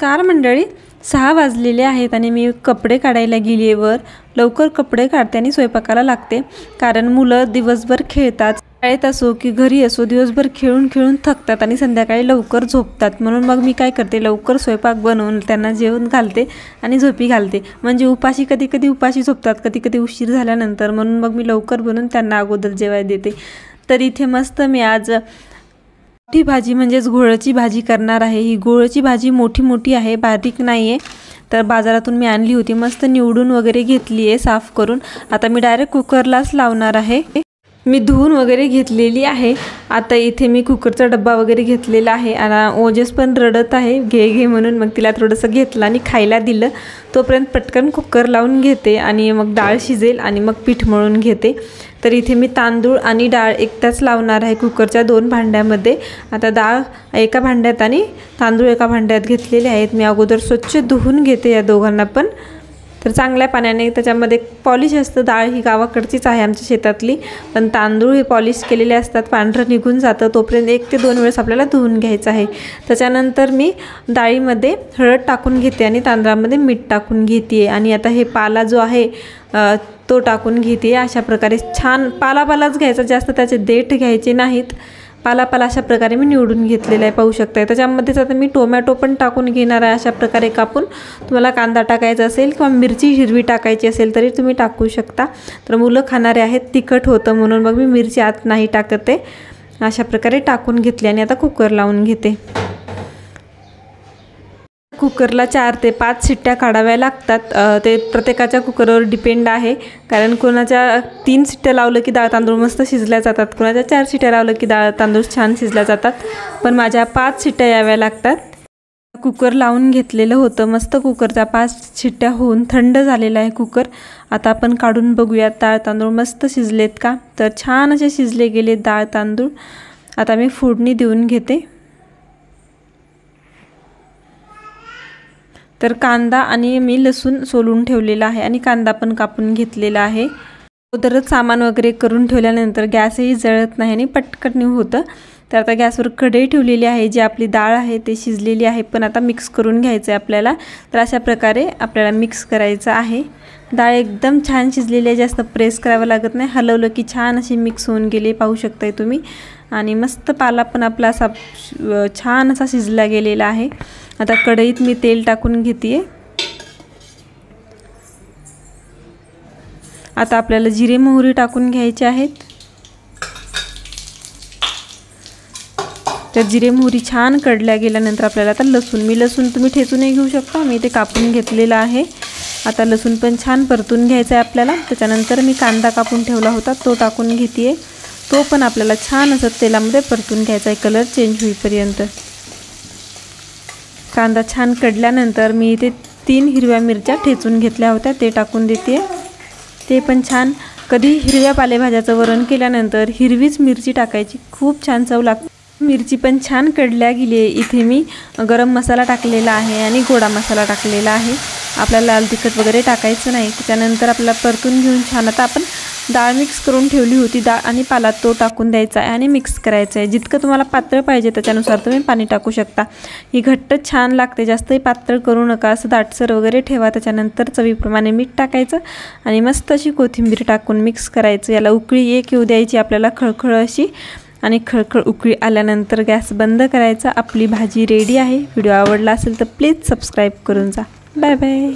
Car मंडळी सहा वाजलेले आहेत आणि मी कपडे काढायला गेली वर लवकर कपडे काढते आणि स्वयंपाकाला लागते. कारण मुलं दिवसभर खेळतात. शाळेत असो की घरी असो दिवसभर खेळून खेळून थकतात आणि संध्याकाळी लवकर झोपतात. म्हणून मग मी काय करते लवकर स्वयंपाक बनवून त्यांना जेवण घालते आणि झोपी घालते. म्हणजे उपाशी कधी कधी उपाशी झोपतात कधी कधी उशीर झाल्यानंतर. म्हणून मग मी लवकर बनवून त्यांना अगोदर जेवायला देते. तर इथे मस्त मी आज मोठी भाजी म्हणजेच घोळची भाजी करणार आहे. ही घोळची भाजी मोठी मोठी आहे बारीक नाही आहे तर बाजारातून मी आणली होती. मस्त निवडून वगैरे घेतली आहे साफ करून. आता मी डायरेक्ट कुकरलाच लावणार आहे. मी धुवून वगैरे घेतलेली आहे. आता इथे मी कुकरचा डब्बा वगैरे घेतलेला आहे. आणि ओजस पण रडत आहे. घे घे म्हणून मग तिला थोडंसं घेतलं आणि खायला दिलं. तोपर्यंत पटकन कुकर लावून घेते आणि मग डाळ शिजेल आणि मग पीठ मळून घेते. तर इथे मी तांदूळ आणि डाळ एकटाच लावणार आहे कुकरच्या दोन भांड्यामध्ये. आता डाळ एका भांड्यात आणि तांदूळ एका भांड्यात घेतलेले आहेत. मी अगोदर स्वच्छ धुवून घेते या दोघांना पण. तर चांगल्या पाण्याने त्याच्यामध्ये पॉलिश असतं. डाळ ही गावाकडचीच आहे आमच्या शेतातली. पण तांदूळ हे पॉलिश केलेले असतात. पांढरं निघून जातं. तोपर्यंत एक ते दोन वेळेस आपल्याला धुवून घ्यायचं आहे. त्याच्यानंतर मी डाळीमध्ये हळद टाकून घेते आणि तांदळामध्ये मीठ टाकून घेते आणि आता हे पाला जो आहे तो टाकून घेते. अशा प्रकारे छान पालापालाच घ्यायचा जास्त त्याचे देठ घ्यायचे नाहीत. पालापाला अशा प्रकारे मी निवडून घेतलेला आहे पाहू शकताय. त्याच्यामध्येच आता मी टोमॅटो पण टाकून घेणार आहे अशा प्रकारे कापून. तुम्हाला कांदा टाकायचा असेल किंवा मिरची हिरवी टाकायची असेल तरी तुम्ही टाकू शकता. तर मुलं खाणारे आहेत तिखट होतं म्हणून मग मी मिरची आत नाही टाकत. आहे अशा प्रकारे टाकून घेतली आणि आता कुकर लावून घेते. कुकरला चार ते पाच शिट्ट्या काढाव्या लागतात. ते प्रत्येकाच्या कुकरवर डिपेंड आहे. कारण कोणाच्या तीन शिट्ट्या लावलं की डाळ तांदूळ मस्त शिजल्या जातात. कोणाच्या चार शिट्ट्या लावलं की डाळ तांदूळ छान शिजल्या जातात. पण माझ्या पाच शिट्ट्या याव्या लागतात. कुकर लावून घेतलेलं होतं. मस्त कुकरचा पाच शिट्ट्या होऊन थंड झालेला आहे कुकर. आता आपण काढून बघूयात. डाळ तांदूळ मस्त शिजलेत का? तर छान असे शिजले गेले डाळ तांदूळ. आता मी फोडणी देऊन घेते. तर कांदा आणि मी लसूण सोलून ठेवलेला आहे आणि कांदा पण कापून घेतलेला आहे. अगोदरच सामान वगैरे करून ठेवल्यानंतर गॅसही जळत नाही आणि पटकन होतं. तर आता गॅसवर कढई ठेवलेली आहे जी आपली डाळ आहे ते शिजलेली आहे पण आता मिक्स करून घ्यायचं आहे आपल्याला. तर अशा प्रकारे आपल्याला मिक्स करायचं आहे. डाळ एकदम छान शिजलेली आहे जास्त प्रेस करावं लागत नाही. हलवलं की छान अशी मिक्स होऊन गेली पाहू शकताय तुम्ही. आणि मस्त पाला पण आपला असा छान असा शिजला गेलेला आहे. आता कढईत मी तेल टाकून घेते आता आपल्याला जिरे मोहरी टाकून घ्यायचे आहेत. तर जिरे मोहरी छान कडल्या गेल्यानंतर आपल्याला आता लसूण मी लसूण तुम्ही ठेचूनही घेऊ शकता मी ते कापून घेतलेलं आहे. आता लसूण पण छान परतून घ्यायचं आहे आपल्याला. त्याच्यानंतर मी कांदा कापून ठेवला होता तो टाकून घेते तो पण आपल्याला छान असं तेलामध्ये परतून घ्यायचा आहे कलर चेंज होईपर्यंत. कांदा छान कडल्यानंतर मी इथे तीन हिरव्या मिरच्या ठेचून घेतल्या होत्या ते टाकून देते. ते पण छान. कधी हिरव्या पालेभाज्याचं वरण केल्यानंतर हिरवीच मिरची टाकायची. खूप छान चव लागते. मिरची पण छान कडल्या गेली आहे इथे मी. गरम मसाला टाकलेला आहे आणि गोडा मसाला टाकलेला आहे. आपल्याला लाल तिखट वगैरे टाकायचं नाही. त्याच्यानंतर आपल्याला परतून घेऊन छान आता आपण डाळ मिक्स करून ठेवली होती. डाळ आणि पाला तो टाकून द्यायचा आहे आणि मिक्स करायचं आहे. जितकं तुम्हाला पातळ पाहिजे त्याच्यानुसार तुम्ही पाणी टाकू शकता. ही घट्ट छान लागते. जास्तही पातळ करू नका. असं दाटसर वगैरे ठेवा. त्याच्यानंतर चवीप्रमाणे मीठ टाकायचं आणि मस्त अशी कोथिंबीर टाकून मिक्स करायचं. याला उकळी एक येऊ द्यायची. आपल्याला खळखळ अशी आणि खळखळ उकळी आल्यानंतर गॅस बंद करायचा. आपली भाजी रेडी आहे. व्हिडिओ आवडला असेल तर प्लीज सबस्क्राईब करून जा. Bye bye